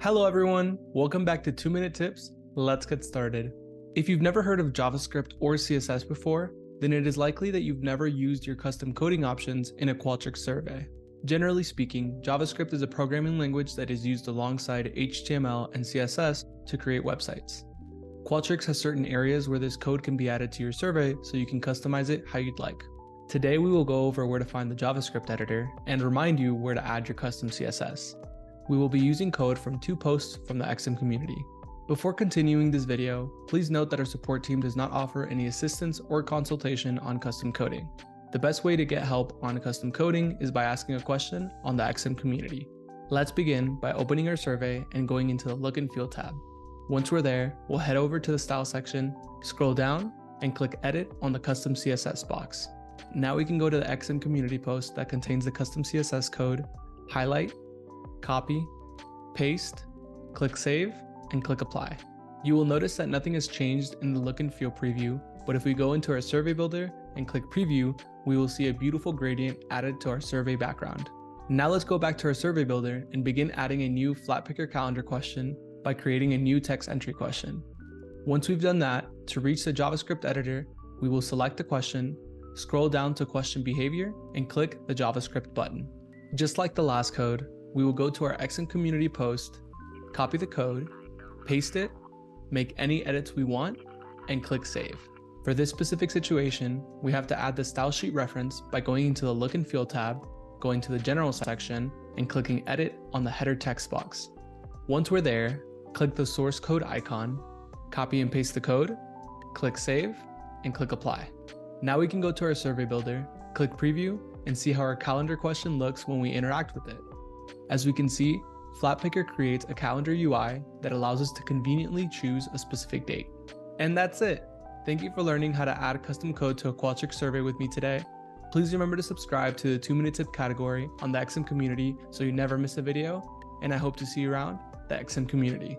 Hello, everyone. Welcome back to 2 Minute Tips. Let's get started. If you've never heard of JavaScript or CSS before, then it is likely that you've never used your custom coding options in a Qualtrics survey. Generally speaking, JavaScript is a programming language that is used alongside HTML and CSS to create websites. Qualtrics has certain areas where this code can be added to your survey so you can customize it how you'd like. Today we will go over where to find the JavaScript editor and remind you where to add your custom CSS. We will be using code from two posts from the XM community. Before continuing this video, please note that our support team does not offer any assistance or consultation on custom coding. The best way to get help on custom coding is by asking a question on the XM community. Let's begin by opening our survey and going into the look and feel tab. Once we're there, we'll head over to the style section, scroll down, and click edit on the custom CSS box. Now we can go to the XM community post that contains the custom CSS code, highlight, copy, paste, click save, and click apply. You will notice that nothing has changed in the look and feel preview, but if we go into our survey builder and click preview, we will see a beautiful gradient added to our survey background. Now let's go back to our survey builder and begin adding a new Flatpickr calendar question by creating a new text entry question. Once we've done that, to reach the JavaScript editor, we will select the question, scroll down to question behavior, and click the JavaScript button. Just like the last code, we will go to our XM community post, copy the code, paste it, make any edits we want, and click save. For this specific situation, we have to add the style sheet reference by going into the look and feel tab, going to the general section, and clicking edit on the header text box. Once we're there, click the source code icon, copy and paste the code, click save, and click apply. Now we can go to our survey builder, click preview, and see how our calendar question looks when we interact with it. As we can see, Flatpickr creates a calendar UI that allows us to conveniently choose a specific date. And that's it. Thank you for learning how to add custom code to a Qualtrics survey with me today. Please remember to subscribe to the 2 Minute Tip category on the XM community so you never miss a video, and I hope to see you around the XM community.